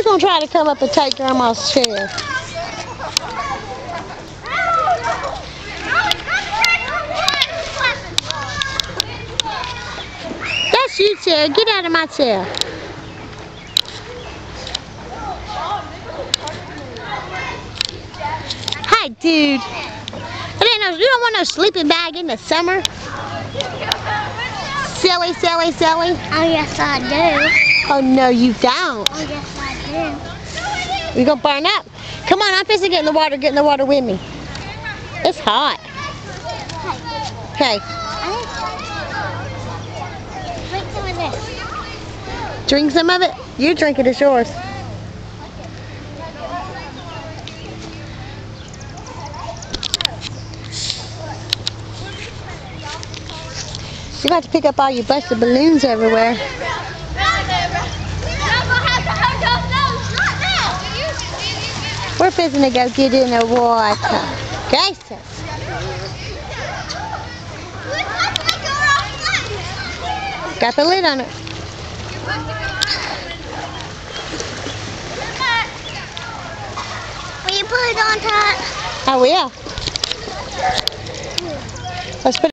Who's gonna try to come up and take Grandma's chair? That's you, chair. Get out of my chair. Hi, dude. I you don't want no sleeping bag in the summer? Silly, silly, silly. Oh, yes, I do. Oh, no, you don't. Oh, yes, You're gonna burn up. Come on, I'm fixing to get in the water. Get in the water with me. It's hot. Okay, Drink some of this. drink some of it. You drink it, it's yours. You got to pick up all your busted balloons everywhere. We're fixing to go get in the water. Okay, got the lid on it. Will you put it on top? I will. Let's put